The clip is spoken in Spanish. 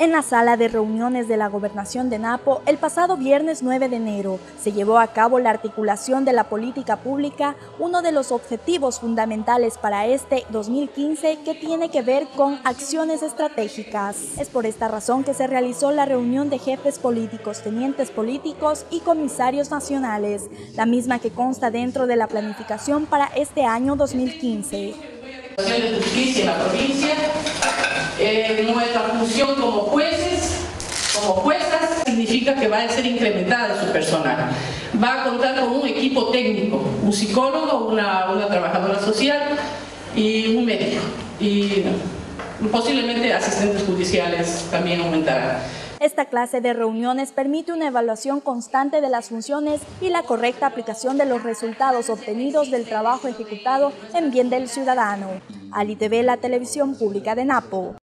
En la sala de reuniones de la Gobernación de Napo, el pasado viernes 9 de enero, se llevó a cabo la articulación de la política pública, uno de los objetivos fundamentales para este 2015 que tiene que ver con acciones estratégicas. Es por esta razón que se realizó la reunión de jefes políticos, tenientes políticos y comisarios nacionales, la misma que consta dentro de la planificación para este año 2015. de justicia en la provincia eh, nuestra función como jueces, como juezas, significa que va a ser incrementada su personal. Va a contar con un equipo técnico, un psicólogo, una, una trabajadora social y un médico. Y posiblemente asistentes judiciales también aumentarán. Esta clase de reuniones permite una evaluación constante de las funciones y la correcta aplicación de los resultados obtenidos del trabajo ejecutado en bien del ciudadano. Ali TV, la televisión pública de Napo.